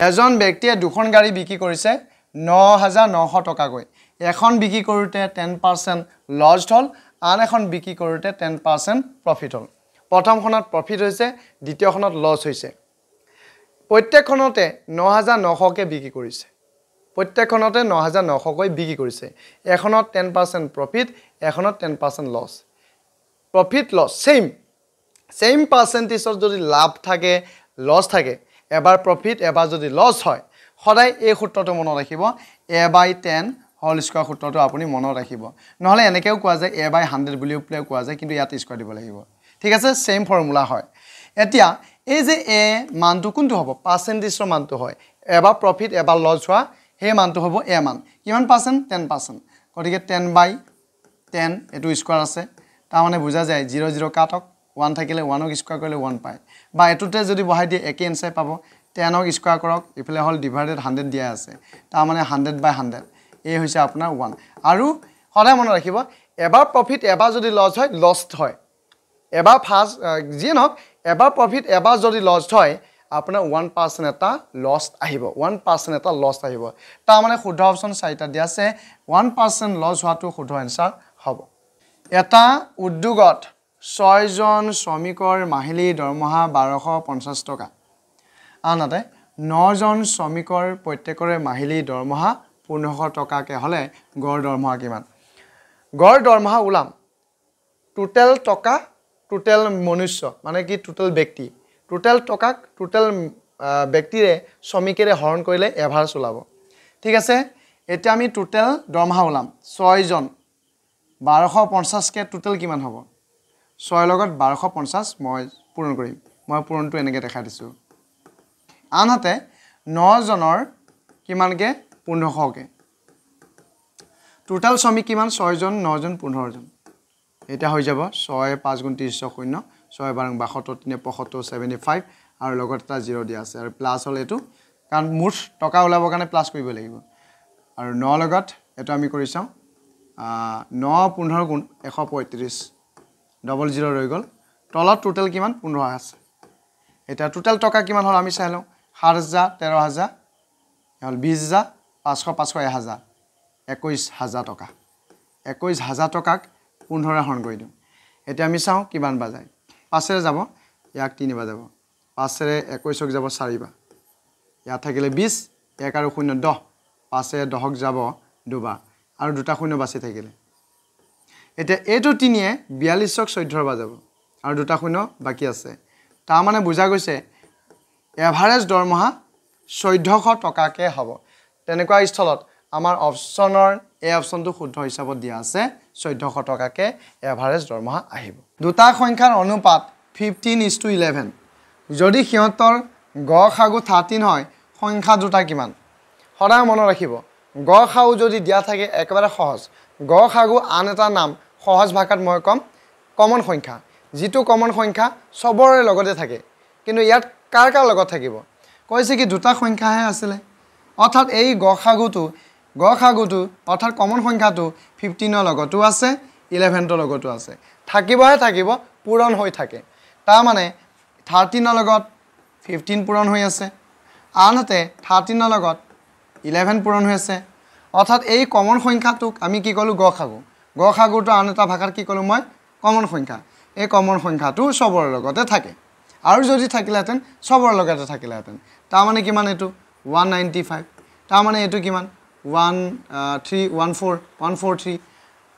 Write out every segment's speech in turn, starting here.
এজন ব্যক্তিয়ে দুখন গাড়ী বিক্ৰী কৰিছে ন হাজাৰ নশ টকাকৈ। এখন বিক্ৰী কৰোঁতে টেন পাৰ্চেণ্ট লছ হ'ল আন এখন বিক্ৰী কৰোঁতে টেন পাৰ্চেণ্ট প্ৰফিট হ'ল। প্ৰথমখনত প্ৰফিট হৈছে দ্বিতীয়খনত লছ হৈছে। প্ৰত্যেকখনতে ন হাজাৰ নশকৈ বিক্ৰী কৰিছে। প্ৰত্যেকখনতে ন হাজাৰ নশকৈ বিক্ৰী কৰিছে। এখনত টেন পাৰ্চেণ্ট প্ৰফিট এখনত ten percent loss profit loss same same পাৰ্চেণ্টেজত যদি লাভ থাকে লছ থাকে এবাৰ প্ৰফিট এবাৰ যদি লছ হয় সদায় এই সূত্ৰটো মনত ৰাখিব। এ বাই টেন হল স্কোৱাৰ সূত্ৰটো আপুনি মনত ৰাখিব। নহ'লে এনেকৈও কোৱা যায় এ বাই হাণ্ড্ৰেড বুলিও পেলাই কোৱা যায় কিন্তু ইয়াত স্কোৱাৰ দিব লাগিব। ঠিক আছে ছেইম ফৰ্মুলা হয়। এতিয়া এই যে এ মানটো কোনটো হ'ব? পাৰ্চেণ্টেজৰ মানটো হয়। এবাৰ প্ৰফিট এবাৰ লছ হোৱা সেই মানটো হ'ব এ মান। কিমান পাৰ্চেণ্ট টেন পাৰ্চেণ্ট গতিকে টেন বাই টেন এইটো স্কোৱাৰ আছে। তাৰমানে বুজা যায় জিৰ' জিৰ' কাটক ওৱান থাকিলে ওৱানক স্কোৱাৰ কৰিলে ওৱান পায়। বা এইটোতে যদি বহাই দিয়ে একে এনচাৰ পাব। টেনক স্কোৱাৰ কৰক ইফালে হ'ল ডিভাইডেড হাণ্ড্ৰেড দিয়া আছে। তাৰমানে হাণ্ড্ৰেড বাই হাণ্ড্ৰেড এই হৈছে আপোনাৰ ওৱান আৰু সদায় মনত ৰাখিব এবাৰ প্ৰফিট এবাৰ যদি লছ হয় লষ্ট হয়। এবাৰ ফাৰ্ষ্ট যিয়ে নহওক এবাৰ প্ৰফিট এবাৰ যদি লষ্ট হয় আপোনাৰ ওৱান পাৰ্চেণ্ট এটা লষ্ট আহিব। ওৱান পাৰ্চেণ্ট এটা লষ্ট আহিব। তাৰমানে শুদ্ধ অপশ্যন চাৰিটা দিয়া আছে। ওৱান পাৰ্চেণ্ট লছ হোৱাটো শুদ্ধ এনচাৰ হ'ব। এটা উদ্যোগত ছয়জন শ্ৰমিকৰ মাহিলী দৰমহা বাৰশ পঞ্চাছ টকা। আনহাতে নজন শ্ৰমিকৰ প্ৰত্যেকৰে মাহিলী দৰমহা পোন্ধৰশ টকাকৈ হ'লে গড় দৰমহা কিমান? গড় দৰমহা ওলাম। টোটেল টকা টোটেল মনুষ্য মানে কি টোটেল ব্যক্তি। টোটেল টকাক টোটেল ব্যক্তিৰে শ্ৰমিকেৰে হৰণ কৰিলে এভাৰেজ ওলাব। ঠিক আছে? এতিয়া আমি টোটেল দৰমহা ওলাম। ছয়জন। বাৰশ পঞ্চাছকৈ টোটেল কিমান হ'ব? ছয়ৰ লগত বাৰশ পঞ্চাছ মই পূৰণ কৰিম। মই পূৰণটো এনেকৈ দেখাই দিছোঁ। আনহাতে নজনৰ কিমানকৈ? পোন্ধৰশকৈ। টোটেল শ্ৰমিক কিমান? ছয়জন নজন পোন্ধৰজন। এতিয়া হৈ যাব ছয় পাঁচ গুণ ত্ৰিছ শূন্য ছয় বাৰ বাসত্তৰ তিনি পঁয়সত্তৰ ছেভেণ্টি ফাইভ আৰু লগত এটা জিৰ' দিয়া আছে। আৰু প্লাছ হ'ল এইটো কাৰণ মুঠ টকা ওলাবৰ কাৰণে প্লাছ কৰিব লাগিব। আৰু ন লগত এইটো আমি কৰি চাওঁ। ন পোন্ধৰ গুণ এশ পঁয়ত্ৰিছ। ডবল জিৰ' ৰৈ গ'ল। তলত টোটেল কিমান? পোন্ধৰ আছে। এতিয়া টোটেল টকা কিমান হ'ল আমি চাই লওঁ। সাত হাজাৰ তেৰ হাজাৰ হ'ল বিছ হাজাৰ পাঁচশ পাঁচশ এহাজাৰ একৈছ হাজাৰ টকা। একৈছ হাজাৰ টকাক পোন্ধৰে হৰণ কৰি দিওঁ এতিয়া আমি চাওঁ কিমান বা যায় পাঁচেৰে যাব ইয়াক তিনিবাৰ যাব। পাঁচেৰে একৈছক যাব চাৰিবাৰ। ইয়াত থাকিলে বিছ এক আৰু শূন্য দহ। পাঁচেৰে দহক যাব দুবাৰ। আৰু দুটা শূন্য বাচি থাকিলে। এতিয়া এইটো তিনিয়ে বিয়াল্লিছক চৈধ্যৰ বাৰ যাব। আৰু দুটা শূন্য বাকী আছে। তাৰমানে বুজা গৈছে এভাৰেজ দৰমহা চৈধ্যশ টকাকৈ হ'ব। তেনেকুৱা স্থলত আমাৰ অপশ্যনৰ এই অপশ্যনটো শুদ্ধ হিচাপত দিয়া আছে চৈধ্যশ টকাকৈ এভাৰেজ দৰমহা আহিব। দুটা সংখ্যাৰ অনুপাত ফিফটিন ইজ টু ইলেভেন যদি সিহঁতৰ গ সাগু থাৰ্টিন হয় সংখ্যা দুটা কিমান? সদায় মনত ৰাখিব গ সাগু যদি দিয়া থাকে একেবাৰে সহজ। গ সাগু আন এটা নাম সহজ ভাষাত মই ক'ম কমন সংখ্যা। যিটো কমন সংখ্যা চবৰে লগতে থাকে কিন্তু ইয়াত কাৰ কাৰ লগত থাকিব? কৈছে কি দুটা সংখ্যাহে আছিলে। অৰ্থাৎ এই গ সাগুটো গ সাগুটো অৰ্থাৎ কমন সংখ্যাটো ফিফটিনৰ লগতো আছে ইলেভেনটোৰ লগতো আছে। থাকিবহে থাকিব পূৰণ হৈ থাকে। তাৰমানে থাৰ্টিনৰ লগত ফিফটিন পূৰণ হৈ আছে। আনহাতে থাৰ্টিনৰ লগত ইলেভেন পূৰণ হৈ আছে। অৰ্থাৎ এই কমন সংখ্যাটোক আমি কি ক'লোঁ? গ সাগু গ সাগুটো আন এটা ভাষাত কি ক'লোঁ মই? কমন সংখ্যা। এই কমন সংখ্যাটো চবৰে লগতে থাকে। আৰু যদি থাকিলেহেঁতেন চবৰে লগতে থাকিলেহেঁতেন। তাৰমানে কিমান এইটো? One ninety five. তাৰমানে এইটো কিমান? One three one four one four three.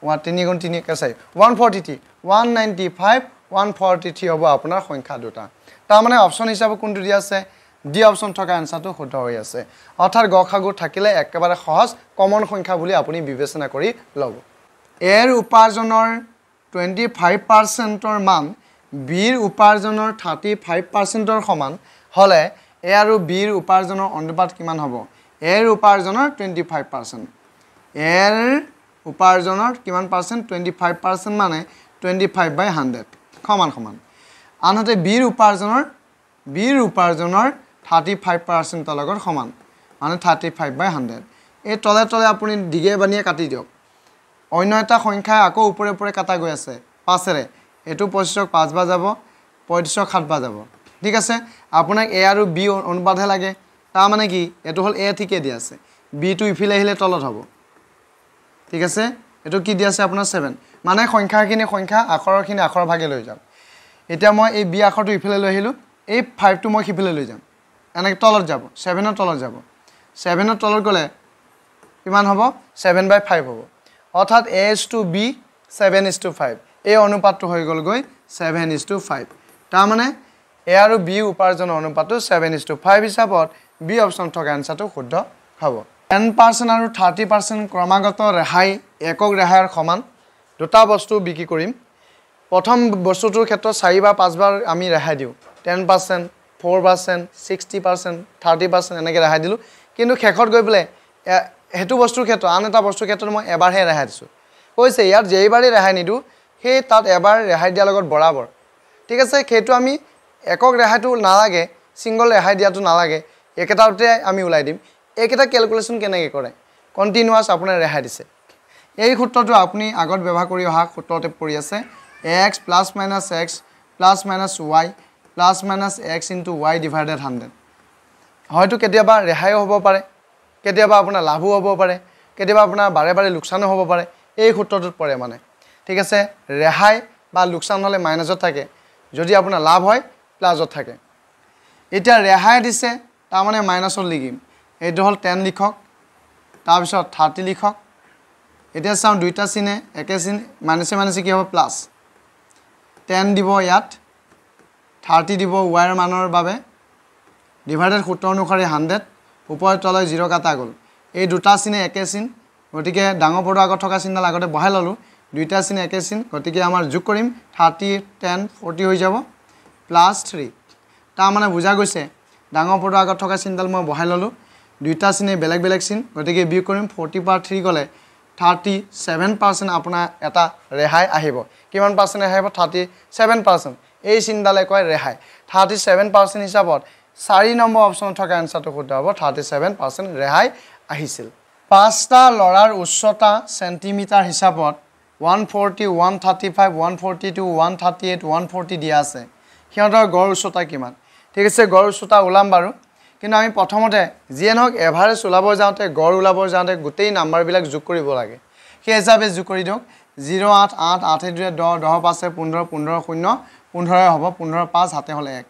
One তিনি গুণ তিনি চাৰি। One forty three. One ninety five one forty three হ'ব আপোনাৰ সংখ্যা দুটা। তাৰমানে অপশ্যন হিচাপে কোনটো দিয়া আছে? ডি অপশ্যন থকা এনচাৰটো শুদ্ধ হৈ আছে। অৰ্থাৎ গ সাগু থাকিলে একেবাৰে সহজ কমন সংখ্যা বুলি আপুনি বিবেচনা কৰি ল'ব। এৰ উপাৰ্জনৰ টুৱেণ্টি ফাইভ পাৰ্চেণ্টৰ মান বিৰ উপাৰ্জনৰ থাৰ্টি ফাইভ পাৰ্চেণ্টৰ সমান হ'লে এ আৰু বিৰ উপাৰ্জনৰ অনুপাত কিমান হ'ব? এৰ উপাৰ্জনৰ টুৱেণ্টি ফাইভ পাৰ্চেণ্ট এৰ উপাৰ্জনৰ কিমান পাৰ্চেণ্ট টুৱেণ্টি ফাইভ পাৰ্চেণ্ট মানে টুৱেণ্টি ফাইভ বাই হাণ্ড্ৰেড সমান সমান। আনহাতে বিৰ উপাৰ্জনৰ বিৰ উপাৰ্জনৰ থাৰ্টি ফাইভ পাৰ্চেণ্টৰ লগত সমান। মানে থাৰ্টি ফাইভ বাই হাণ্ড্ৰেড এই তলে তলে আপুনি দীঘে বানীয়ে কাটি দিয়ক। অন্য এটা সংখ্যাই আকৌ ওপৰে ওপৰে কাটা গৈ আছে। পাঁচেৰে। এইটো পঁচিছক পাঁচবাৰ যাব পঁয়ত্ৰিছক সাতবাৰ যাব ঠিক আছে? আপোনাক এ আৰু বি অনুপাতহে লাগে। তাৰমানে কি? এইটো হ'ল এ ঠিকে দি আছে। বিটো ইফালে আহিলে তলত হ'ব। ঠিক আছে? এইটো কি দি আছে আপোনাৰ ছেভেন। মানে সংখ্যাখিনি সংখ্যা আখৰৰখিনি আখৰৰ ভাগে লৈ যাম। এতিয়া মই এই বি আখৰটো ইফালে লৈ আহিলোঁ। এই ফাইভটো মই সিফালে লৈ যাম। এনেকৈ তলত যাব। ছেভেনৰ তলত যাব। ছেভেনৰ তলত গ'লে কিমান হ'ব? ছেভেন বাই ফাইভ হ'ব। অৰ্থাৎ A is to B seven is to five. এই অনুপাতটো হৈ গ'লগৈ ছেভেন ইজ টু ফাইভ। তাৰমানে এ আৰু বি উপাৰ্জনৰ অনুপাতটো ছেভেন ইজ টু ফাইভ হিচাপত বি অপশ্যন থকা এনচাৰটো শুদ্ধ হ'ব। টেন পাৰ্চেণ্ট আৰু থাৰ্টি পাৰ্চেণ্ট ক্ৰমাগত ৰেহাই একক ৰেহাইৰ সমান। দুটা বস্তু বিক্ৰী কৰিম। প্ৰথম বস্তুটোৰ ক্ষেত্ৰত চাৰি বা পাঁচবাৰ আমি ৰেহাই দিওঁ। Ten percent four percent sixty percent thirty percent এনেকৈ ৰেহাই দিলোঁ। কিন্তু শেষত গৈ পেলাই সেইটো বস্তুৰ ক্ষেত্ৰত আন এটা বস্তুৰ ক্ষেত্ৰত মই এবাৰহে ৰেহাই দিছোঁ। কৈছে ইয়াত যেইবাৰেই ৰেহাই নিদিওঁ সেই তাত এবাৰ ৰেহাই দিয়াৰ লগত বৰাবৰ। ঠিক আছে সেইটো আমি একক ৰেহাইটো নালাগে ছিংগল ৰেহাই দিয়াটো নালাগে একেটাতে আমি ওলাই দিম। এইকেইটা কেলকুলেশ্যন কেনেকৈ কৰে? কণ্টিনিউৱাছ আপোনাৰ ৰেহাই দিছে। এই সূত্ৰটো আপুনি আগত ব্যৱহাৰ কৰি অহা সূত্ৰতে পৰি আছে। X plus minus X plus minus Y plus minus X into Y divided hundred. হয়তো কেতিয়াবা ৰেহাইও হ'ব পাৰে। কেতিয়াবা আপোনাৰ লাভো হ'ব পাৰে কেতিয়াবা আপোনাৰ বাৰে বাৰে লোকচানো হ'ব পাৰে এই সূত্ৰটোত পৰে মানে। ঠিক আছে ৰেহাই বা লোকচান হ'লে মাইনাছত থাকে যদি আপোনাৰ লাভ হয় প্লাছত থাকে। এতিয়া ৰেহাই দিছে তাৰমানে মাইনাছত লিখিম। এইটো হ'ল টেন লিখক তাৰপিছত থাৰ্টি লিখক। এতিয়া চাওঁ দুইটা চিনে একে চিন মাইনাছে মাইনাছে কি হ'ব প্লাছ টেন দিব ইয়াত থাৰ্টি দিব ৱাইৰ মানৰ বাবে ডিভাইডেড সূত্ৰ অনুসৰি হাণ্ড্ৰেড ওপৰত তলৈ জিৰ' কাটা গ'ল। এই দুটা চিনে একে চিন গতিকে ডাঙৰ পৰ্দৰ আগত থকা চিনডাল আগতে বহাই ল'লোঁ। দুইটা চিন একে চিন গতিকে আমাৰ যোগ কৰিম থাৰ্টি টেন ফৰ্টি হৈ যাব প্লাছ থ্ৰী তাৰমানে বুজা গৈছে ডাঙৰ পৰ্দৰ আগত থকা চিনডাল মই বহাই ল'লোঁ। দুইটা চিনে বেলেগ বেলেগ চিন গতিকে বিয়োগ কৰিম ফৰ্টি পাৰ থ্ৰী গ'লে থাৰ্টি ছেভেন পাৰ্চেণ্ট আপোনাৰ এটা ৰেহাই আহিব। কিমান পাৰ্চেণ্ট ৰেহাই আহিব? থাৰ্টি ছেভেন পাৰ্চেণ্ট এই চিনডালে কয় ৰেহাই। থাৰ্টি ছেভেন পাৰ্চেণ্ট হিচাপত চাৰি নম্বৰ অপশ্যনত থকা এনচাৰটো শুদ্ধ হ'ব থাৰ্টি ছেভেন পাৰ্চেণ্ট ৰেহাই আহিছিল পাঁচটা ল'ৰাৰ উচ্চতা চেণ্টিমিটাৰ হিচাপত one forty one thirty five one forty two one thirty eight one forty দিয়া আছে সিহঁতৰ গড় উচ্চতা কিমান ঠিক আছে গড় উচ্চতা ওলাম বাৰু কিন্তু আমি প্ৰথমতে যিয়ে নহওক এভাৰেজ ওলাব যাওঁতে গড় ওলাব যাওঁতে গোটেই নাম্বাৰবিলাক যোগ কৰিব লাগে সেই হিচাপে যোগ কৰি দিয়ক জিৰ' আঠ আঠ আঠে দুয়ে দহ দহ পাঁচে পোন্ধৰ পোন্ধৰ শূন্য পোন্ধৰই হ'ব পোন্ধৰ পাঁচ সাতে হ'লে এক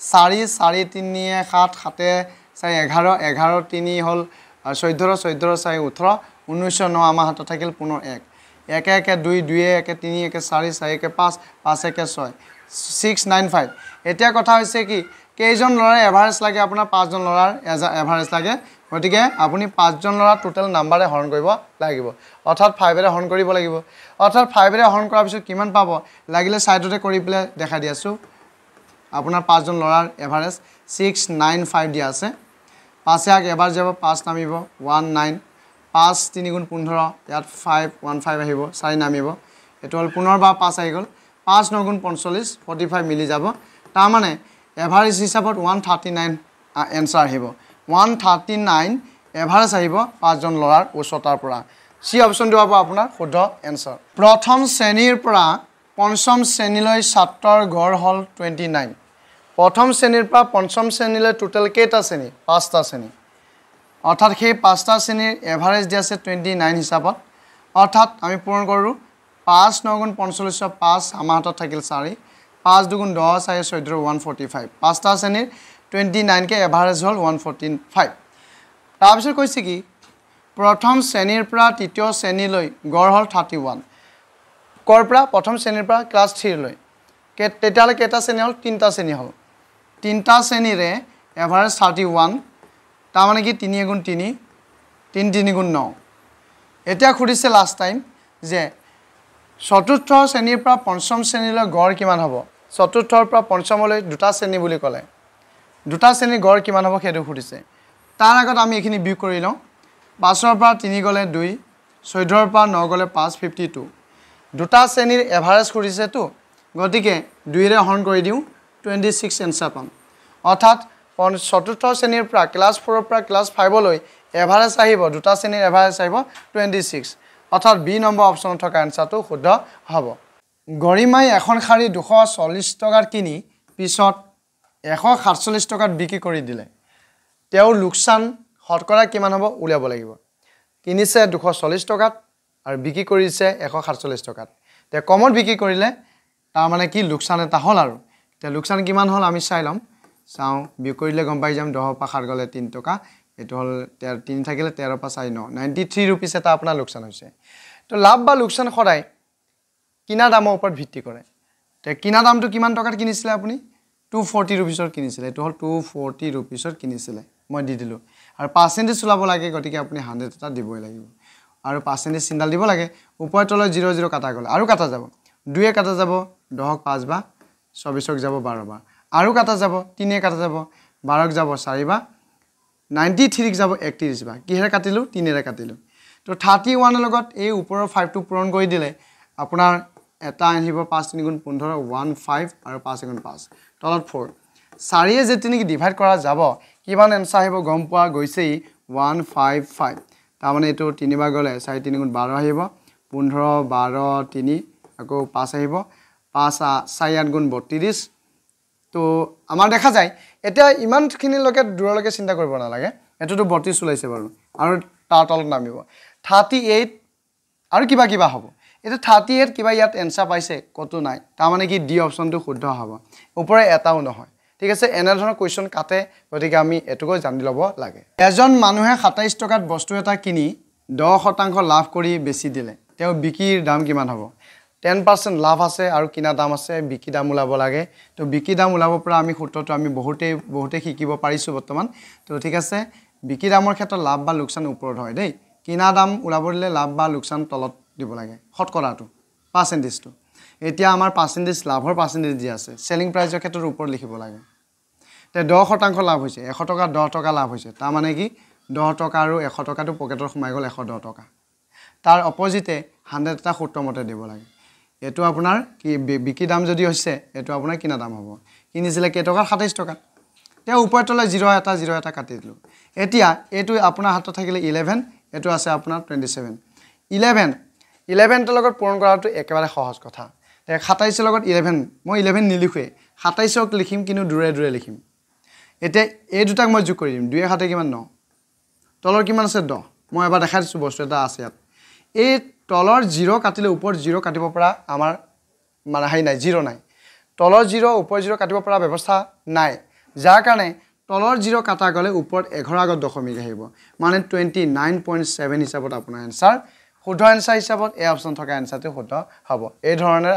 চাৰি চাৰি তিনিয়ে সাত সাতে চাৰি এঘাৰ এঘাৰ তিনি হ'ল চৈধ্য চৈধ্য চাৰি ওঠৰ ঊনৈছশ ন আমাৰ হাতত থাকিল পুনৰ এক। একে একে দুই দুয়ে একে তিনি একে চাৰি চাৰি একে পাঁচ পাঁচ একে ছয় ছিক্স নাইন ফাইভ। এতিয়া কথা হৈছে কি কেইজন ল'ৰাৰ এভাৰেজ লাগে? আপোনাৰ পাঁচজন ল'ৰাৰ এভাৰেজ লাগে। গতিকে আপুনি পাঁচজন ল'ৰাৰ টোটেল নাম্বাৰে হৰণ কৰিব লাগিব। অৰ্থাৎ ফাইভেৰে হৰণ কৰিব লাগিব। অৰ্থাৎ ফাইভেৰে হৰণ কৰাৰ পিছত কিমান পাব? লাগিলে ছাইডতে কৰি পেলাই দেখাই দি আছোঁ। আপোনাৰ পাঁচজন ল'ৰাৰ এভাৰেজ ছিক্স নাইন ফাইভ দিয়া আছে। পাঁচে আগ এবাৰ যাব পাঁচ নামিব ওৱান নাইন পাঁচ তিনি গুণ পোন্ধৰ ইয়াত ফাইভ ওৱান ফাইভ আহিব চাৰি নামিব। এইটো হ'ল পুনৰ বা পাঁচ আহি গ'ল। পাঁচ ন গুণ পঞ্চল্লিছ ফৰ্টি ফাইভ মিলি যাব। তাৰমানে এভাৰেজ হিচাপত ওৱান থাৰ্টি নাইন এনচাৰ আহিব। ওৱান থাৰ্টি নাইন এভাৰেজ আহিব পাঁচজন ল'ৰাৰ উচ্চতাৰ পৰা। চি অপশ্যনটো হ'ব আপোনাৰ শুদ্ধ এনচাৰ প্ৰথম শ্ৰেণীৰ পৰা পঞ্চম শ্ৰেণীলৈ ছাত্ৰৰ গড় হ'ল টুৱেণ্টি নাইন প্ৰথম শ্ৰেণীৰ পৰা পঞ্চম শ্ৰেণীলৈ টোটেল কেইটা শ্ৰেণী? পাঁচটা শ্ৰেণী। অৰ্থাৎ সেই পাঁচটা শ্ৰেণীৰ এভাৰেজ দিয়া আছে টুৱেণ্টি নাইন হিচাপত। অৰ্থাৎ আমি পূৰণ কৰোঁ পাঁচ ন গুণ পঞ্চল্লিছৰ পাঁচ আমাৰ হাতত থাকিল চাৰি পাঁচ দুগুণ দহ চাৰি চৈধ্য ওৱান ফৰ্টি ফাইভ পাঁচটা শ্ৰেণীৰ টুৱেণ্টি নাইনকৈ এভাৰেজ হ'ল ওৱান ফৰ্টি ফাইভ তাৰপিছত কৈছে কি প্ৰথম শ্ৰেণীৰ পৰা তৃতীয় শ্ৰেণীলৈ গড় হ'ল থাৰ্টি ওৱান ক'ৰ পৰা? প্ৰথম শ্ৰেণীৰ পৰা ক্লাছ থ্ৰীলৈ তেতিয়াহ'লে কেইটা শ্ৰেণী হ'ল? তিনিটা শ্ৰেণী হ'ল। তিনিটা শ্ৰেণীৰে এভাৰেজ থাৰ্টি ওৱান তাৰমানে কি তিনি এগুণ তিনি তিনি তিনি গুণ ন। এতিয়া সুধিছে লাষ্ট টাইম যে চতুৰ্থ শ্ৰেণীৰ পৰা পঞ্চম শ্ৰেণীলৈ গড় কিমান হ'ব? চতুৰ্থৰ পৰা পঞ্চমলৈ দুটা শ্ৰেণী বুলি ক'লে। দুটা শ্ৰেণীৰ গড় কিমান হ'ব সেইটো সুধিছে। তাৰ আগত আমি এইখিনি বিয়োগ কৰি লওঁ। পাঁচৰ পৰা তিনি গ'লে দুই চৈধ্যৰ পৰা ন গ'লে পাঁচ ফিফটি টু দুটা শ্ৰেণীৰ এভাৰেজ সুধিছেতো গতিকে দুইৰে হৰণ কৰি দিওঁ। টুৱেণ্টি ছিক্স এনচাৰ পাম অৰ্থাৎ চতুৰ্থ শ্ৰেণীৰ পৰা ক্লাছ ফ'ৰৰ পৰা ক্লাছ ফাইভলৈ এভাৰেজ আহিব দুটা শ্ৰেণীৰ এভাৰেজ আহিব টুৱেণ্টি ছিক্স অৰ্থাৎ বি নম্বৰ অপশ্যনত থকা এনচাৰটো শুদ্ধ হ'ব। গৰিমাই এখন শাৰী দুশ চল্লিছ টকাত কিনি পিছত এশ সাতচল্লিছ টকাত বিক্ৰী কৰি দিলে। তেওঁৰ লোকচান শতকৰা কিমান হ'ব উলিয়াব লাগিব। কিনিছে দুশ চল্লিছ টকাত আৰু বিক্ৰী কৰিছে এশ সাতচল্লিছ টকাত। এতিয়া কমত বিক্ৰী কৰিলে তাৰমানে কি লোকচান এটা হ'ল আৰু। এতিয়া লোকচান কিমান হ'ল আমি চাই ল'ম। চাওঁ বিক্ৰী কৰিলে গম পাই যাম দহৰ পৰা সাত গ'লে তিনি টকা। এইটো হ'ল তেৰ তিনি থাকিলে তেৰৰ পৰা চাৰি ন। নাইণ্টি থ্ৰী ৰুপিজ এটা আপোনাৰ লোকচান হৈছে। তো লাভ বা লোকচান সদায় কিনা দামৰ ওপৰত ভিত্তি কৰে। এতিয়া কিনা দামটো কিমান টকাত কিনিছিলে আপুনি? টু ফৰ্টি ৰুপিছত কিনিছিলে। এইটো হ'ল টু ফৰ্টি ৰুপিছত কিনিছিলে। মই দি দিলোঁ। আৰু পাৰ্চেণ্টেজ ওলাব লাগে গতিকে আপুনি হাণ্ড্ৰেড এটা দিবই লাগিব। আৰু পাৰ্চেণ্টেজ চিন্তাল দিব লাগে। ওপৰে তলত জিৰ' জিৰ' কাটা গ'লে। আৰু কাটা যাব। দুয়ে কাটা যাব। দহক পাঁচ বা চৌবিছক যাব বাৰ বাৰ। আৰু কাটা যাব তিনিয়ে কাটা যাব বাৰক যাব চাৰি বা নাইণ্টি থ্ৰীক যাব একত্ৰিছ বা কিহেৰে কাটিলোঁ? তিনিৰে কাটিলোঁ। তো থাৰ্টি ওৱানৰ লগত এই ওপৰৰ ফাইভটো পূৰণ কৰি দিলে আপোনাৰ এটা আহিব পাঁচ তিনি গুণ পোন্ধৰ ওৱান ফাইভ আৰু পাঁচ এগুণ পাঁচ। তলত ফ'ৰ চাৰিয়ে যেতিয়া নেকি ডিভাইড কৰা যাব কিমান এনচাৰ আহিব গম পোৱা গৈছেই ওৱান ফাইভ ফাইভ তাৰমানে এইটো তিনিবাৰ গ'লে চাৰি তিনি গুণ বাৰ আহিব পোন্ধৰ বাৰ তিনি আকৌ পাঁচ আহিব। পাঁচ চাৰি আঠ গুণ বত্ৰিছ। তো আমাৰ দেখা যায় এতিয়া ইমানখিনিলৈকে দূৰলৈকে চিন্তা কৰিব নালাগে। এইটোতো বত্ৰিছ ওলাইছে বাৰু আৰু তাৰ তলত নামিব। থাৰ্টি এইট আৰু কিবা কিবা হ'ব। এতিয়া থাৰ্টি এইট কিবা ইয়াত এনচাৰ পাইছে ক'তো নাই। তাৰমানে কি ডি অপশ্যনটো শুদ্ধ হ'ব। ওপৰে এটাও নহয়। ঠিক আছে এনেধৰণৰ কুৱেশ্যন কাটে গতিকে আমি এইটোকৈ জানি ল'ব লাগে। এজন মানুহে সাতাইছ টকাত বস্তু এটা কিনি দহ শতাংশ লাভ কৰি বেছি দিলে। তেওঁ বিক্ৰীৰ দাম কিমান হ'ব? টেন পাৰ্চেণ্ট লাভ আছে আৰু কিনা দাম আছে বিক্ৰী দাম ওলাব লাগে। তো বিক্ৰী দাম ওলাব পৰা আমি সূত্ৰটো আমি বহুতেই বহুতেই শিকিব পাৰিছোঁ বৰ্তমান। তো ঠিক আছে বিক্ৰী দামৰ ক্ষেত্ৰত লাভ বা লোকচান ওপৰত হয় দেই। কিনা দাম ওলাব দিলে লাভ বা লোকচান তলত দিব লাগে শতকৰাটো পাৰ্চেণ্টেজটো এতিয়া আমাৰ পাৰ্চেণ্টেজ লাভৰ পাৰ্চেণ্টেজ যি আছে চেলিং প্ৰাইজৰ ক্ষেত্ৰত ওপৰত লিখিব লাগে। এতিয়া দহ শতাংশ লাভ হৈছে এশ টকা দহ টকা লাভ হৈছে। তাৰমানে কি? দহ টকা আৰু এশ টকাটো পকেটত সোমাই গ'ল এশ দহ টকা। তাৰ অপজিতে হাণ্ড্ৰেড এটা সূত্ৰমতে দিব লাগে। এইটো আপোনাৰ কি বিক্ৰী দাম যদি হৈছে এইটো আপোনাৰ কিনা দাম হ'ব। কিনিছিলে কেইটকাত সাতাইছ টকাত তেওঁ ওপৰত তলে জিৰ' এটা জিৰ' এটা কাটি দিলোঁ। এতিয়া এইটো আপোনাৰ হাতত থাকিলে ইলেভেন এইটো আছে আপোনাৰ টুৱেণ্টি ছেভেন। ইলেভেন ইলেভেনটোৰ লগত পূৰণ কৰাটো একেবাৰে সহজ কথা। সাতাইছৰ লগত ইলেভেন মই ইলেভেন নিলিখোৱেই সাতাইছক লিখিম কিন্তু দূৰে দূৰে লিখিম। এতিয়া এই দুটাক মই যোগ কৰি দিম। দুয়ে সাতে কিমান ন? তলৰ কিমান আছে? দহ। মই এবাৰ দেখাই দিছোঁ বস্তু এটা আছে ইয়াত। এই তলৰ জিৰ' কাটিলে ওপৰত জিৰ' কাটিব পৰা আমাৰ মানে হেৰি নাই জিৰ' নাই। তলৰ জিৰ' ওপৰ জিৰ' কাটিব পৰা ব্যৱস্থা নাই। যাৰ কাৰণে তলৰ জিৰ' কাটা গ'লে ওপৰত এঘাৰ আগত দশমিক আহিব। মানে টুৱেণ্টি নাইন পইণ্ট ছেভেন হিচাপত আপোনাৰ এনচাৰ শুদ্ধ এনচাৰ হিচাপত এই অপশ্যন থকা এনচাৰটো শুদ্ধ হ'ব। এই ধৰণে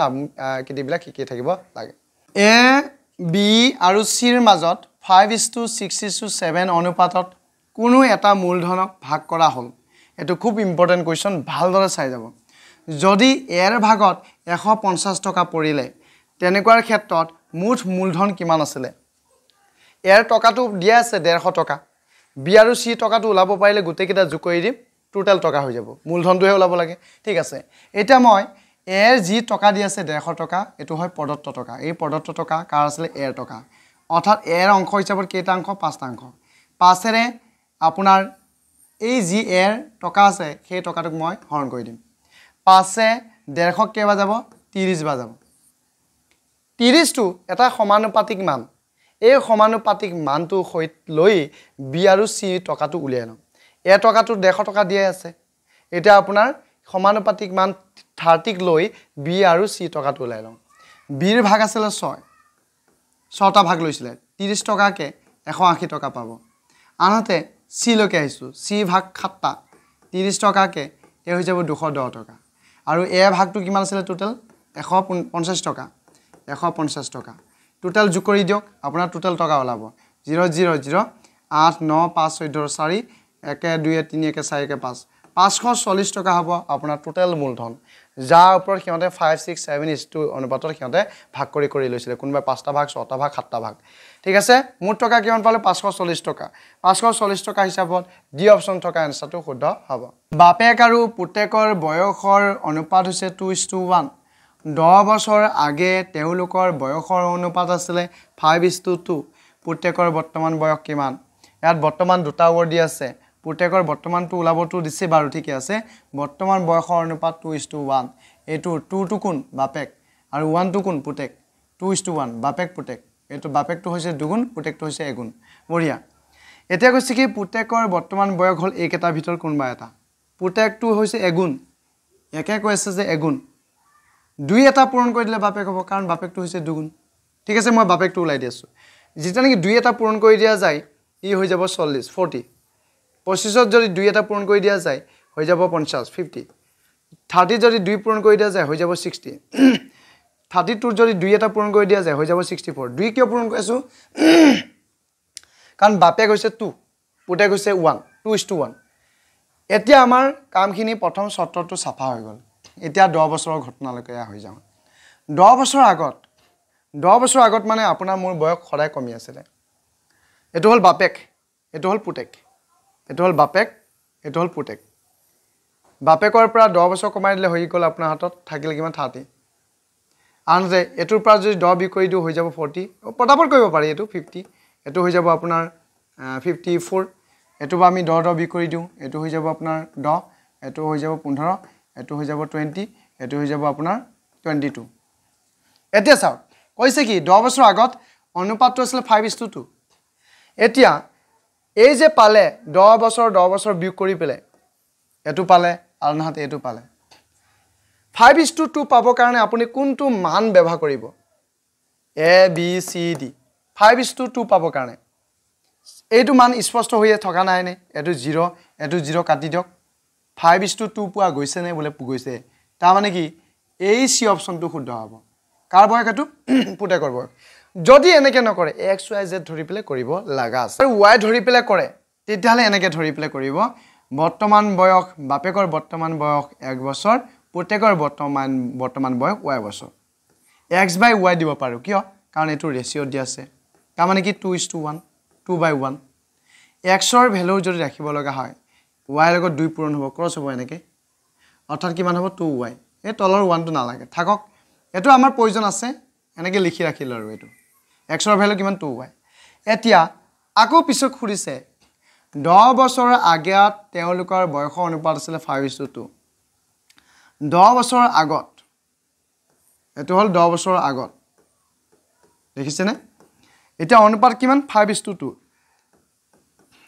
কেতিয়াবিলাক শিকি থাকিব লাগে। এ বি আৰু চিৰ মাজত five is to six is to seven অনুপাতত কোনো এটা মূলধনক ভাগ কৰা হ'ল। এইটো খুব ইম্পৰ্টেণ্ট কুৱেশ্যন ভালদৰে চাই যাব। যদি এৰ ভাগত এশ পঞ্চাছ টকা পৰিলে তেনেকুৱাৰ ক্ষেত্ৰত মুঠ মূলধন কিমান আছিলে? এৰ টকাটো দিয়া আছে ডেৰশ টকা। বি আৰু চি টকাটো ওলাব পাৰিলে গোটেইকেইটা যোগ কৰি দিম টোটেল টকা হৈ যাব। মূলধনটোহে ওলাব লাগে। ঠিক আছে। এতিয়া মই এৰ যি টকা দি আছে ডেৰশ টকা এইটো হয় প্ৰদত্ত টকা। এই প্ৰদত্ত টকা কাৰ আছিলে? এৰ টকা। অৰ্থাৎ এৰ অংশ হিচাপত কেইটা অংশ? পাঁচটা অংশ। পাঁচেৰে আপোনাৰ এই যি এৰ টকা আছে সেই টকাটোক মই হৰণ কৰি দিম। পাঁচে ডেৰশক কেইবাৰ যাব? ত্ৰিছবাৰ যাব। ত্ৰিছটো এটা সমানুপাতিক মান। এই সমানুপাতিক মানটো সৈতে লৈ বি আৰু চি টকাটো উলিয়াই লওঁ এ টকাটো ডেৰশ টকা দিয়াই আছে। এতিয়া আপোনাৰ সমানুপাতিক মান থাৰ্টিক লৈ বি আৰু চি টকাটো ওলাই লওঁ বিৰ ভাগ আছিলে ছয়। ছটা ভাগ লৈছিলে। ত্ৰিছ টকাকৈ এশ আশী টকা পাব। আনহাতে চিলৈকে আহিছোঁ। চি ভাগ সাতটা ত্ৰিছ টকাকৈ এই হৈ যাব দুশ দহ টকা। আৰু এ ভাগটো কিমান আছিলে টোটেল এশ পঞ্চাছ টকা। এশ পঞ্চাছ টকা। টোটেল যোগ কৰি দিয়ক আপোনাৰ টোটেল টকা ওলাব। জিৰ' জিৰ' জিৰ' আঠ ন পাঁচ চৈধ্য চাৰি একে দুয়ে তিনি একে চাৰি একে পাঁচ। পাঁচশ চল্লিছ টকা হ'ব আপোনাৰ টোটেল মূলধন যাৰ ওপৰত সিহঁতে five six seven is to অনুপাতত সিহঁতে ভাগ কৰি কৰি লৈছিলে। কোনোবাই পাঁচটা ভাগ ছটা ভাগ সাতটা ভাগ। ঠিক আছে? মুঠ টকা কিমান পালে? পাঁচশ চল্লিছ টকা। পাঁচশ চল্লিছ টকা হিচাপত ডি অপশ্যন থকা এনচাৰটো শুদ্ধ হ'ব। বাপেক আৰু পুতেকৰ বয়সৰ অনুপাত হৈছে টু ইজ টু ওৱান দহ বছৰ আগে তেওঁলোকৰ বয়সৰ অনুপাত আছিলে ফাইভ ইজ টু টু পুতেকৰ বৰ্তমান বয়স কিমান? ইয়াত বৰ্তমান দুটা ৱৰ্ড দি আছে। পুতেকৰ বৰ্তমানটো ওলাবতো দিছে বাৰু ঠিকে আছে। বৰ্তমান বয়সৰ অনুপাত টু ইজ টু ওৱান এইটো টুটো কোন? বাপেক। আৰু ওৱানটো কোন? পুতেক। টু ইজ টু ওৱান বাপেক পুতেক এইটো বাপেকটো হৈছে দুগুণ পুতেকটো হৈছে এগুণ। বঢ়িয়া। এতিয়া কৈছে কি পুতেকৰ বৰ্তমান বয়স হ'ল এইকেইটাৰ ভিতৰত কোনোবা এটা। পুতেকটো হৈছে এগুণ। একে কৈ আছে যে এগুণ। দুই এটা পূৰণ কৰি দিলে বাপেক হ'ব কাৰণ বাপেকটো হৈছে দুগুণ। ঠিক আছে মই বাপেকটো ওলাই দি আছোঁ। যেতিয়া নেকি দুই এটা পূৰণ কৰি দিয়া যায় ই হৈ যাব চল্লিছ ফৰ্টি। পঁচিছত যদি দুই এটা পূৰণ কৰি দিয়া যায় হৈ যাব পঞ্চাছ ফিফটি। থাৰ্টিত যদি দুই পূৰণ কৰি দিয়া যায় হৈ যাব ছিক্সটি। থাৰ্টি টুত যদি দুই এটা পূৰণ কৰি দিয়া যায় হৈ যাব ছিক্সটি ফ'ৰ। দুই কিয় পূৰণ কৰি আছোঁ? কাৰণ বাপেক হৈছে টু পুতেক হৈছে one two is to one এতিয়া আমাৰ কামখিনি প্ৰথম চৰ্তটো চাফা হৈ গ'ল। এতিয়া দহ বছৰৰ ঘটনালৈকে হৈ যাওঁ। দহ বছৰৰ আগত দহ বছৰৰ আগত মানে আপোনাৰ মোৰ বয়স সদায় কমি আছিলে। এইটো হ'ল বাপেক এইটো হ'ল পুতেক এইটো হ'ল বাপেক এইটো হ'ল পুতেক। বাপেকৰ পৰা দহ বছৰ কমাই দিলে হৈ গ'ল আপোনাৰ হাতত থাকিলে কিমান থাৰ্টি। আনহাতে এইটোৰ পৰা যদি দহ বি কৰি দিওঁ হৈ যাব ফৰ্টি পটাপট কৰিব পাৰি এইটো ফিফটি এইটো হৈ যাব আপোনাৰ ফিফটি ফ'ৰ এইটো পৰা আমি দহ দহ বি কৰি দিওঁ এইটো হৈ যাব আপোনাৰ দহ। এইটো হৈ যাব পোন্ধৰ। এইটো হৈ যাব টুৱেণ্টি এইটো হৈ যাব আপোনাৰ টুৱেণ্টি টু এতিয়া চাওক কৈছে কি দহ বছৰ আগত অনুপাতটো আছিলে ফাইভ ইজ টু টু এতিয়া এই যে পালে দহ বছৰ দহ বছৰ বিয়োগ কৰি পেলাই এইটো পালে আনহাতে এইটো পালে। ফাইভ ইজ টু টু পাবৰ কাৰণে আপুনি কোনটো মান ব্যৱহাৰ কৰিব? A B C D five is to two পাবৰ কাৰণে। এইটো মান স্পষ্ট হৈয়ে থকা নাইনে এইটো জিৰ' এইটো জিৰ' কাটি দিয়ক। ফাইভ ইজ টু টু পোৱা গৈছেনে বোলে গৈছে? তাৰমানে কি? এই চি অপশ্যনটো শুদ্ধ হ'ব। কাৰ বয়স এইটো? পুতেকৰ বয়স। যদি এনেকৈ নকৰে এক্স ৱাই জেড ধৰি পেলাই কৰিব লগা আছে। আৰু ৱাই ধৰি পেলাই কৰে তেতিয়াহ'লে এনেকৈ ধৰি পেলাই কৰিব। বৰ্তমান বয়স বাপেকৰ বৰ্তমান বয়স এক বছৰ পুতেকৰ বৰ্তমান বৰ্তমান বয়স ৱাই বছৰ। এক্স বাই ৱাই দিব পাৰোঁ কিয়? কাৰণ এইটো ৰেচিঅ'ত দিয়া আছে। তাৰমানে কি? Two is to one two by one এক্সৰ ভেলু যদি ৰাখিব লগা হয় ৱাইৰ লগত দুই পূৰণ হ'ব ক্ৰছ হ'ব এনেকৈ। অৰ্থাৎ কিমান হ'ব? টু ৱাই এই তলৰ ওৱানটো নালাগে। থাকক এইটো আমাৰ প্ৰয়োজন আছে। এনেকৈ লিখি ৰাখিলোঁ আৰু এইটো। এক্সৰ ভেলু কিমান? টু ৱাই এতিয়া আকৌ পিছত সুধিছে দহ বছৰৰ আগত তেওঁলোকৰ বয়সৰ অনুপাত আছিলে ফাইভ ইজ টু টু দহ বছৰৰ আগত। এইটো হ'ল দহ বছৰৰ আগত। দেখিছেনে? এতিয়া অনুপাত কিমান? ফাইভ ইজ টু টু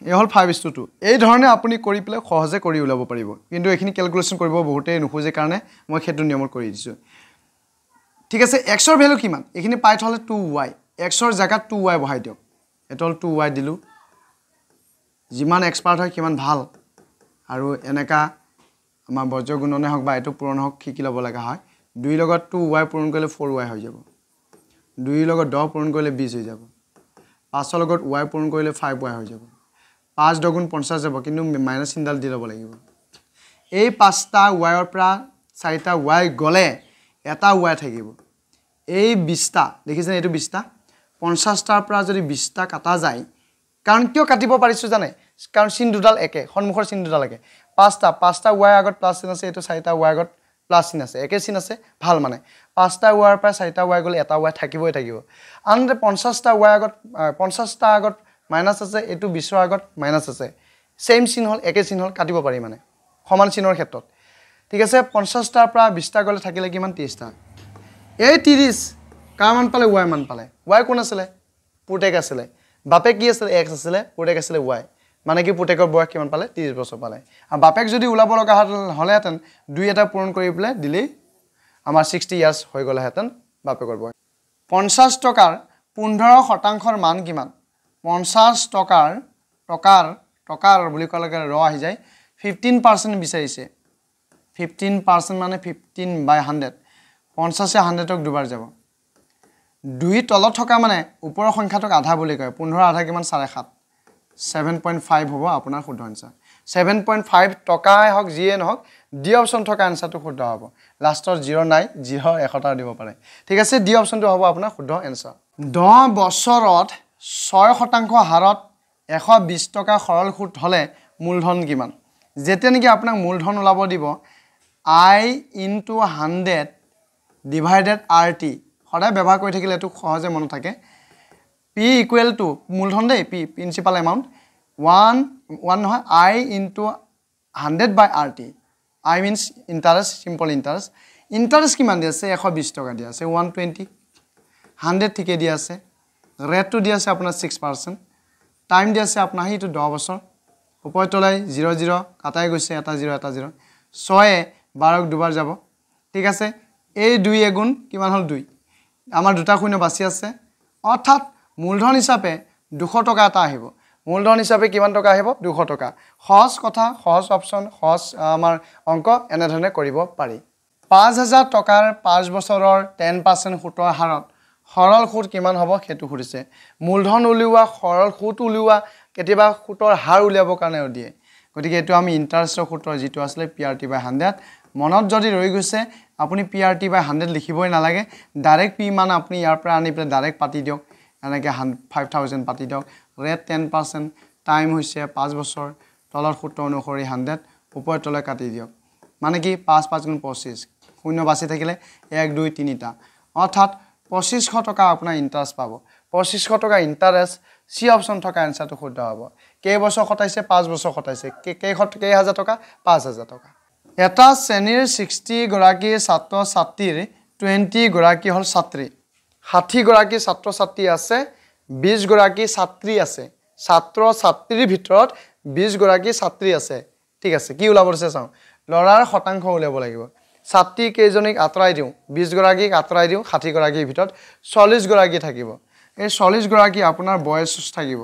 এই হ'ল ফাইভ ইজ টু টু এই ধৰণে আপুনি কৰি পেলাই সহজে কৰি ওলাব পাৰিব। কিন্তু এইখিনি কেলকুলেশ্যন কৰিব বহুতেই নোখোজে কাৰণে মই সেইটো নিয়মত কৰি দিছোঁ। ঠিক আছে এক্সৰ ভেলু কিমান? এইখিনি পাই থ'লে টু ৱাই এক্সৰ জেগাত টু ৱাই বহাই দিয়ক। এইটো হ'ল টু ৱাই দিলোঁ। যিমান এক্সপাৰ্ট হয় সিমান ভাল। আৰু এনেকুৱা আমাৰ বজ্ৰ গুণনে হওক বা এইটো পূৰণ হওক শিকি ল'ব লগা হয় দুইৰ লগত টু ৱাই পূৰণ কৰিলে ফ'ৰ ৱাই হৈ যাব। দুইৰ লগত দহ পূৰণ কৰিলে বিছ হৈ যাব। পাঁচৰ লগত ৱাই পূৰণ কৰিলে ফাইভ ৱাই হৈ যাব। পাঁচ দগুণ পঞ্চাছ যাব কিন্তু মাইনাছ চিনডাল দি ল'ব লাগিব। এই পাঁচটা ৱাইৰ পৰা চাৰিটা ৱাই গ'লে এটা ৱাই থাকিব। এই বিছটা দেখিছেনে এইটো বিছটা পঞ্চাছটাৰ পৰা যদি বিছটা কাটা যায় কাৰণ কিয় কাটিব পাৰিছোঁ জানে? কাৰণ চিন দুডাল একে সন্মুখৰ চিন দুডাল একে। পাঁচটা পাঁচটা ৱাই আগত প্লাছ চিন আছে এইটো চাৰিটা ৱাই আগত প্লাছ চিন আছে। একে চিন আছে ভাল মানে। পাঁচটা ৱাইৰ পৰা চাৰিটা ৱাই গ'লে এটা ৱাই থাকিবই থাকিব। আনহাতে পঞ্চাছটা ৱাই আগত পঞ্চাছটা আগত মাইনাছ আছে এইটো বিছৰ আগত মাইনাছ আছে। ছেইম চিন হ'ল একে চিন হ'ল কাটিব পাৰি মানে সমান চিনৰ ক্ষেত্ৰত। ঠিক আছে পঞ্চাছটাৰ পৰা বিছটা গ'লে থাকিলে কিমান? ত্ৰিছটা এই ত্ৰিছ কাৰ মান পালে? ৱাই মান পালে। ৱাই কোন আছিলে? পুতেক আছিলে। বাপেক কি আছিলে? এক্স আছিলে। পুতেক আছিলে ৱাই। মানে কি পুতেকৰ বয়স কিমান পালে? ত্ৰিছ বছৰ পালে। আৰু বাপেক যদি ওলাব লগা হ'লেহেঁতেন দুই এটা পূৰণ কৰি পেলাই দিলেই আমাৰ ছিক্সটি ইয়াৰ্ছ হৈ গ'লেহেঁতেন বাপেকৰ বয়স। পঞ্চাছ টকাৰ পোন্ধৰ শতাংশৰ মান কিমান? পঞ্চাছ টকাৰ টকাৰ টকাৰ বুলি লগে ৰ আহি যায়। ফিফটিন পাৰ্চেণ্ট বিচাৰিছে। ফিফটিন পাৰ্চেণ্ট মানে ফিফটিন বাই হাণ্ড্ৰেড পঞ্চাছে হাণ্ড্ৰেডক দুবাৰ যাব। দুই তলত থকা মানে ওপৰৰ সংখ্যাটোক আধা বুলি কয়। পোন্ধৰ আধা কিমান? চাৰে সাত। ছেভেন পইণ্ট ফাইভ হ'ব আপোনাৰ শুদ্ধ এনচাৰ ছেভেন পইণ্ট ফাইভ টকাই হওক যিয়ে নহওক ডি অপশ্যন থকা এনচাৰটো শুদ্ধ হ'ব। লাষ্টৰ জিৰ' নাই জিৰ' এশটা দিব পাৰে। ঠিক আছে ডি অপশ্যনটো হ'ব আপোনাৰ শুদ্ধ এনচাৰ দহ বছৰত ছয় শতাংশ হাৰত এশ বিছ টকা সৰল সুত হ'লে মূলধন কিমান? যেতিয়া নেকি আপোনাক মূলধন ওলাব দিব I into hundred divided R T সদায় ব্যৱহাৰ কৰি থাকিলে এইটো সহজে মনত থাকে। পি ইকুৱেল টু মূলধন দেই P principal amount one one নহয় I into hundred by R T I means interest simple interest interest কিমান দি আছে? এশ বিছ টকা দিয়া আছে ওৱান টুৱেণ্টি হাণ্ড্ৰেড ঠিকে দিয়া আছে। ৰেটটো দিয়া আছে আপোনাৰ ছিক্স পাৰ্চেণ্ট টাইম দি আছে আপোনাৰ সেইটো দহ বছৰ। ওপৰত তলাই জিৰ' জিৰ' কাটাই গৈছে এটা জিৰ' এটা জিৰ' ছয়ে বাৰক দুবাৰ যাব। ঠিক আছে? এই দুই এগুণ কিমান হ'ল দুই? আমাৰ দুটা শূন্য বাচি আছে। অৰ্থাৎ মূলধন হিচাপে দুশ টকা এটা আহিব। মূলধন হিচাপে কিমান টকা আহিব? দুশ টকা। সহজ কথা সহজ অপশ্যন সহজ আমাৰ অংক এনেধৰণে কৰিব পাৰি। পাঁচ হাজাৰ টকাৰ পাঁচ বছৰৰ টেন পাৰ্চেণ্ট সুতৰ হাৰত সৰল সুত কিমান হ'ব সেইটো সুধিছে। মূলধন উলিওৱা সৰল সুত উলিওৱা কেতিয়াবা সুতৰ হাৰ উলিয়াবৰ কাৰণেও দিয়ে। গতিকে এইটো আমি ইণ্টাৰেষ্টৰ সুতৰ যিটো আছিলে P R T by hundred মনত যদি ৰৈ গৈছে আপুনি P R T by hundred লিখিবই নালাগে। ডাইৰেক্ট পি মান আপুনি ইয়াৰ পৰা আনি পেলাই ডাইৰেক্ট পাতি দিয়ক। এনেকৈ হান ফাইভ থাউজেণ্ড পাতি দিয়ক। ৰেট টেন পাৰ্চেণ্ট টাইম হৈছে পাঁচ বছৰ তলত সূত্ৰ অনুসৰি হাণ্ড্ৰেড ওপৰে তলে কাটি দিয়ক। মানে কি পাঁচ পাঁচ গুণ পঁচিছ। শূন্য বাচি থাকিলে এক দুই তিনিটা। অৰ্থাৎ পঁচিছশ টকা আপোনাৰ ইণ্টাৰেষ্ট পাব। পঁচিছশ টকা ইণ্টাৰেষ্ট চি অপশ্যন থকা এনচাৰটো শুদ্ধ হ'ব। কেইবছৰ খটাইছে? পাঁচ বছৰ খটাইছে। কেই কেই হাজাৰ টকা? পাঁচ হাজাৰ টকা। এটা শ্ৰেণীৰ ছিক্সটিগৰাকী ছাত্ৰ ছাত্ৰীৰ টুৱেণ্টিগৰাকী হ'ল ছাত্ৰী। ষাঠিগৰাকী ছাত্ৰ ছাত্ৰী আছে বিছগৰাকী ছাত্ৰী আছে। ছাত্ৰ ছাত্ৰীৰ ভিতৰত বিছগৰাকী ছাত্ৰী আছে। ঠিক আছে কি ওলাব দিছে চাওঁ। ল'ৰাৰ শতাংশ উলিয়াব লাগিব। ছাত্ৰী কেইজনীক আঁতৰাই দিওঁ বিছগৰাকীক আঁতৰাই দিওঁ ষাঠিগৰাকীৰ ভিতৰত চল্লিছগৰাকী থাকিব। এই চল্লিছগৰাকী আপোনাৰ বয়স থাকিব।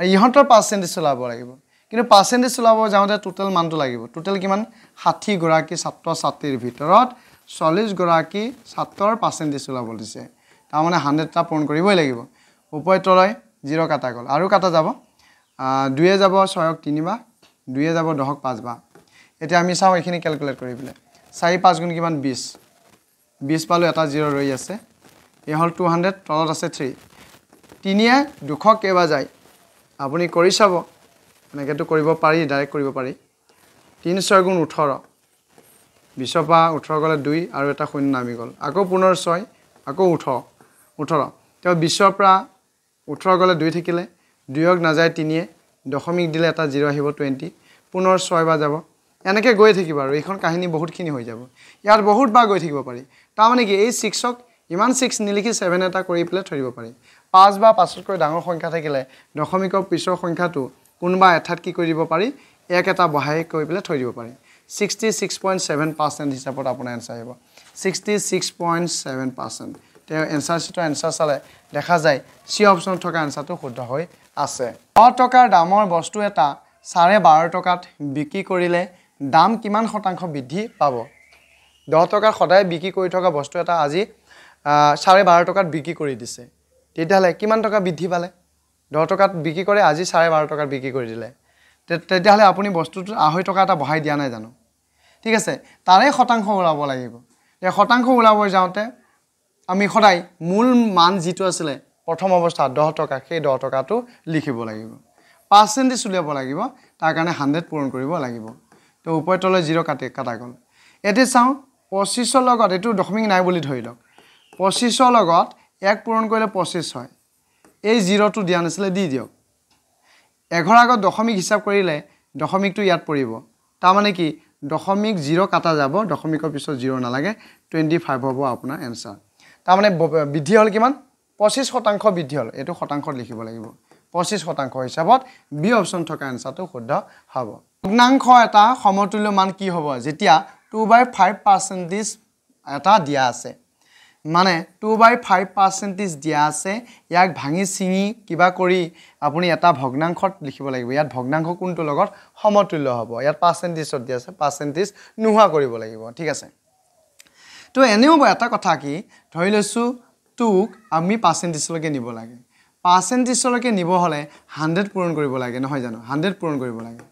ইহঁতৰ পাৰ্চেণ্টেজ চলাব লাগিব। কিন্তু পাৰ্চেণ্টেজ চলাব যাওঁতে টোটেল মানটো লাগিব। টোটেল কিমান? ষাঠিগৰাকী ছাত্ৰ ছাত্ৰীৰ ভিতৰত চল্লিছগৰাকী ছাত্ৰৰ পাৰ্চেণ্টেজ চলাব দিছে তাৰমানে হাণ্ড্ৰেডটা পূৰণ কৰিবই লাগিব। ওপৰে তলয় জিৰ' কাটা গ'ল। আৰু কাটা যাব? দুয়ে যাব ছয়ক তিনিবাৰ দুয়ে যাব দহক পাঁচবাৰ এতিয়া আমি চাওঁ এইখিনি কেলকুলেট কৰি পেলাই। চাৰি পাঁচ গুণ কিমান? বিছ বিছ পালোঁ এটা জিৰ' ৰৈ আছে। এই হ'ল টু হাণ্ড্ৰেড তলত আছে থ্ৰী তিনিয়ে দুশ কেইবাৰ যায়। আপুনি কৰি চাব। এনেকৈতো কৰিব পাৰি ডাইৰেক্ট কৰিব পাৰি। তিনি ছয় গুণ ওঠৰ। বিছৰ পৰা ওঠৰ গ'লে দুই আৰু এটা শূন্য নামি গ'ল। আকৌ পুনৰ ছয় আকৌ ওঠৰ ওঠৰ। তেওঁ বিছৰ পৰা ওঠৰ গ'লে দুই থাকিলে। দুয়ক নাযায় তিনিয়ে। দশমিক দিলে এটা জিৰ' আহিব টুৱেণ্টি। পুনৰ ছয়বাৰ যাব। এনেকৈ গৈ থাকিব আৰু এইখন কাহিনী বহুতখিনি হৈ যাব। ইয়াত বহুতবাৰ গৈ থাকিব পাৰি। তাৰমানে কি এই ছিক্সক ইমান ছিক্স নিলিখি ছেভেন এটা কৰি পেলাই থৈ দিব পাৰি। পাঁচ বা পাঁচতকৈ ডাঙৰ সংখ্যা থাকিলে দশমিকৰ পিছৰ সংখ্যাটো কোনোবা এঠাইত কি কৰি দিব পাৰি? এক এটা বহাই কৰি পেলাই থৈ দিব পাৰি। Sixty six point seven percent হিচাপত আপোনাৰ এনচাৰ আহিব। Sixty six point seven percent তেওঁ এনচাৰ চিটৰ এনচাৰ চালে দেখা যায় চি অপশ্যনত থকা এনচাৰটো শুদ্ধ হৈ আছে। দহ টকাৰ দামৰ বস্তু এটা চাৰে বাৰ টকাত বিক্ৰী কৰিলে দাম কিমান শতাংশ বৃদ্ধি পাব? দহ টকাত সদায় বিক্ৰী কৰি থকা বস্তু এটা আজি চাৰে বাৰ টকাত বিক্ৰী কৰি দিছে। তেতিয়াহ'লে কিমান টকা বৃদ্ধি পালে? দহ টকাত বিক্ৰী কৰে আজি চাৰে বাৰ টকাত বিক্ৰী কৰি দিলে। তেতিয়াহ'লে আপুনি বস্তুটো আঢ়ৈ টকা এটা বঢ়াই দিয়া নাই জানো? ঠিক আছে তাৰে শতাংশ ওলাব লাগিব। এতিয়া শতাংশ ওলাব যাওঁতে আমি সদায় মূল মান যিটো আছিলে প্ৰথম অৱস্থাত দহ টকা সেই দহ টকাটো লিখিব লাগিব। পাৰ্চেণ্টেজ উলিয়াব লাগিব তাৰ কাৰণে হাণ্ড্ৰেড পূৰণ কৰিব লাগিব। তো ওপৰে তলৈ জিৰ' কাটি কাটা গ'ল। এতিয়া চাওঁ পঁচিছৰ লগত এইটো দশমিক নাই বুলি ধৰি লওক। পঁচিছৰ লগত এক পূৰণ কৰিলে পঁচিছ হয়। এই জিৰ'টো দিয়া নাছিলে দি দিয়ক। এঘৰ আগত দশমিক হিচাপ কৰিলে দশমিকটো ইয়াত পৰিব। তাৰমানে কি? দশমিক জিৰ' কাটা যাব দশমিকৰ পিছত জিৰ' নালাগে টুৱেণ্টি ফাইভ হ'ব আপোনাৰ এনচাৰ তাৰমানে বৃদ্ধি হ'ল কিমান? পঁচিছ শতাংশ বৃদ্ধি হ'ল। এইটো শতাংশত লিখিব লাগিব। পঁচিছ শতাংশ হিচাপত বি অপশ্যন থকা এনচাৰটো শুদ্ধ হ'ব। ভগ্নাংশ এটা সমতুল্য মান কি হ'ব? যেতিয়া টু বাই ফাইভ পাৰ্চেণ্টেজ এটা দিয়া আছে। মানে টু বাই ফাইভ পাৰ্চেণ্টেজ দিয়া আছে ইয়াক ভাঙি চিঙি কিবা কৰি আপুনি এটা ভগ্নাংশত লিখিব লাগিব। ইয়াত ভগ্নাংশ কোনটোৰ লগত? সমতুল্য হ'ব। ইয়াত পাৰ্চেণ্টেজত দিয়া আছে পাৰ্চেণ্টেজ নোহোৱা কৰিব লাগিব। ঠিক আছে? তো এনেও এটা কথা কি ধৰি লৈছোঁ টুক আমি পাৰ্চেণ্টেজলৈকে নিব লাগে। পাৰ্চেণ্টেজলৈকে নিব হ'লে হাণ্ড্ৰেড পূৰণ কৰিব লাগে নহয় জানো? হাণ্ড্ৰেড পূৰণ কৰিব লাগে।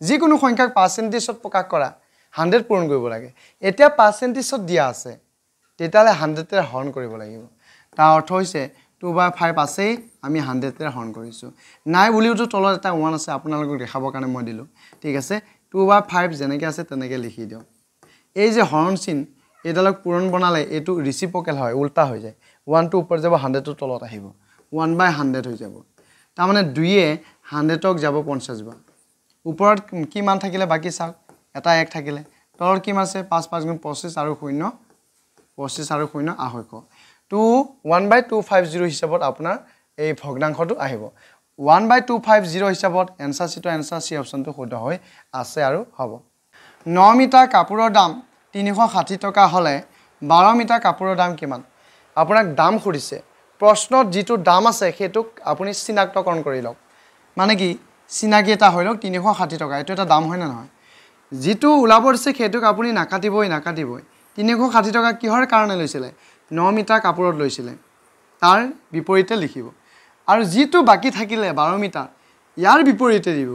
যিকোনো সংখ্যাক পাৰ্চেণ্টেজত প্ৰকাশ কৰা হাণ্ড্ৰেড পূৰণ কৰিব লাগে। এতিয়া পাৰ্চেণ্টেজত দিয়া আছে। তেতিয়াহ'লে হাণ্ড্ৰেডেৰে হৰণ কৰিব লাগিব। তাৰ অৰ্থ হৈছে টু বাই ফাইভ আছেই আমি হাণ্ড্ৰেডেৰে হৰণ কৰিছোঁ। নাই বুলিওতো তলত এটা ওৱান আছে আপোনালোকক দেখাবৰ কাৰণে মই দিলোঁ। ঠিক আছে টু বাই ফাইভ যেনেকৈ আছে তেনেকৈ লিখি দিয়ক। এই যে হৰণ চিন এইডালক পূৰণ বনালে এইটো ৰিচিপকেল হয় উল্টা হৈ যায়। ওৱানটো ওপৰত যাব হাণ্ড্ৰেডটো তলত আহিব। ওৱান বাই হাণ্ড্ৰেড হৈ যাব। তাৰমানে দুয়ে হাণ্ড্ৰেডক যাব পঞ্চাছ বাৰ। ওপৰত কিমান থাকিলে বাকী চাওক এটা এক থাকিলে। তলত কিমান আছে? পাঁচ পাঁচ গুণ পঁচিছ আৰু শূন্য। পঁচিছ আৰু শূন্য আঢ়ৈশ। Two one by two five zero' হিচাপত আপোনাৰ এই ভগ্নাংশটো আহিব। One by two five zero' হিচাপত এনচাৰ চিটো এনচাৰ চি অপশ্যনটো শুদ্ধ হৈ আছে আৰু হ'ব। ন মিটাৰ কাপোৰৰ দাম তিনিশ ষাঠি টকা হ'লে বাৰ মিটাৰ কাপোৰৰ দাম কিমান? আপোনাক দাম সুধিছে। প্ৰশ্নত যিটো দাম আছে সেইটোক আপুনি চিনাক্তকৰণ কৰি লওক। মানে কি চিনাকি এটা হৈ লওক তিনিশ ষাঠি টকা। এইটো এটা দাম হয়নে নহয়? যিটো ওলাব দিছে সেইটোক আপুনি নাকাটিবই নাকাটিবই। তিনিশ ষাঠি টকা কিহৰ কাৰণে লৈছিলে? ন মিটাৰ কাপোৰত লৈছিলে। তাৰ বিপৰীতে লিখিব। আৰু যিটো বাকী থাকিলে বাৰ মিটাৰ ইয়াৰ বিপৰীতে দিব।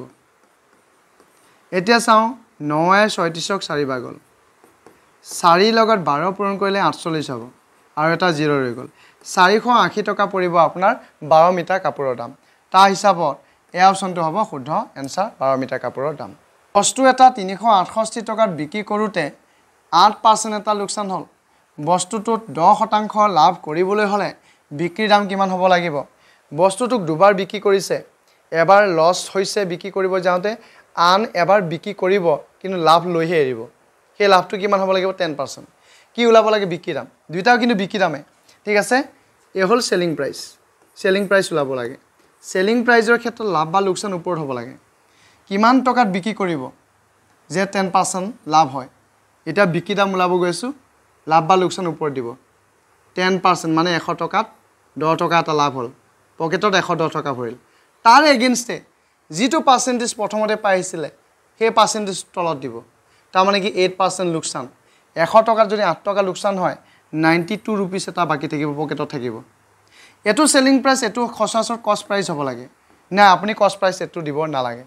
এতিয়া চাওঁ নয়ে ছয়ত্ৰিছক চাৰিবাৰ গ'ল। চাৰিৰ লগত বাৰ পূৰণ কৰিলে আঠচল্লিছ হ'ব। আৰু এটা জিৰ' ৰৈ গ'ল। চাৰিশ আশী টকা পৰিব আপোনাৰ বাৰ মিটাৰ কাপোৰৰ দাম। তাৰ হিচাপত এই অপশ্যনটো হ'ব শুদ্ধ এনচাৰ বাৰ মিটাৰ কাপোৰৰ দাম। বস্তু এটা তিনিশ আঠষষ্ঠি টকাত বিক্ৰী কৰোঁতে আঠ পাৰ্চেণ্ট এটা লোকচান হ'ল। বস্তুটোত দহ শতাংশ লাভ কৰিবলৈ হ'লে বিক্ৰীৰ দাম কিমান হ'ব লাগিব? বস্তুটোক দুবাৰ বিক্ৰী কৰিছে এবাৰ লছ হৈছে বিক্ৰী কৰিব যাওঁতে আন এবাৰ বিক্ৰী কৰিব কিন্তু লাভ লৈহে এৰিব। সেই লাভটো কিমান হ'ব লাগিব? Ten percent. কি ওলাব লাগে? বিক্ৰী দাম। দুয়োটাও কিন্তু বিক্ৰী দামে। ঠিক আছে? এই হ'ল চেলিং প্ৰাইচ চেলিং প্ৰাইচ ওলাব লাগে। চেলিং প্ৰাইচৰ ক্ষেত্ৰত লাভ বা লোকচান ওপৰত হ'ব লাগে। কিমান টকাত বিক্ৰী কৰিব যে টেন পাৰ্চেণ্ট লাভ হয়? এতিয়া বিক্ৰী দাম ওলাব গৈছোঁ লাভ বা লোকচান ওপৰত দিব। টেন পাৰ্চেণ্ট মানে এশ টকাত দহ টকা এটা লাভ হ'ল। পকেটত এশ দহ টকা ভৰিল তাৰ এগেইনষ্টে যিটো পাৰ্চেণ্টেজ প্ৰথমতে পাইছিলে সেই পাৰ্চেণ্টেজ তলত দিব। তাৰমানে কি এইট পাৰ্চেণ্ট লোকচান। এশ টকাত যদি আঠ টকা লোকচান হয় নাইণ্টি টু ৰুপিজ এটা বাকী থাকিব পকেটত থাকিব। এইটো চেলিং প্ৰাইচ এইটো সচৰাচৰ কষ্ট প্ৰাইচ হ'ব লাগে। নাই আপুনি কষ্ট প্ৰাইচ এইটো দিব নালাগে।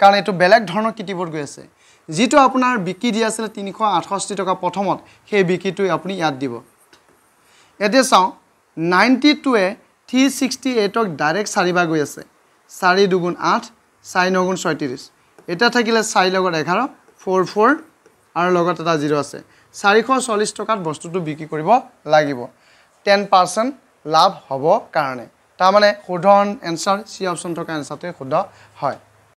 কাৰণ এইটো বেলেগ ধৰণৰ কিটিবত গৈ আছে। যিটো আপোনাৰ বিক্ৰী দি আছিলে তিনিশ আঠষষ্ঠি টকা প্ৰথমত সেই বিক্ৰীটো আপুনি ইয়াত দিব। এতিয়া চাওঁ নাইণ্টি টুৱে থ্ৰী ছিক্সটি এইটক ডাইৰেক্ট চাৰিবাৰ গৈ আছে। চাৰি দুগুণ আঠ চাৰি নগুণ ছয়ত্ৰিছ। এতিয়া থাকিলে চাৰি লগত এঘাৰ ফ'ৰ ফ'ৰ আৰু লগত এটা জিৰ' আছে। চাৰিশ চল্লিছ টকাত বস্তুটো বিক্ৰী কৰিব লাগিব। টেন পাৰ্চেণ্ট লাভ হ'ব কাৰণে। তাৰমানে শুদ্ধ এনচাৰ চি অপশ্যন থকা এনচাৰটোৱে শুদ্ধ হয়।